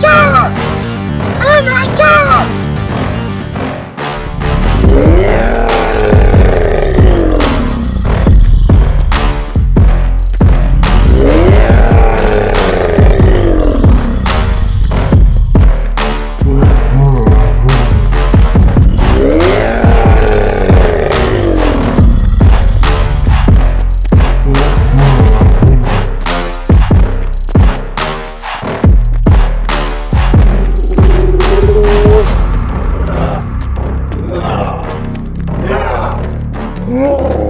Oh Amateur! Amateur! Roar!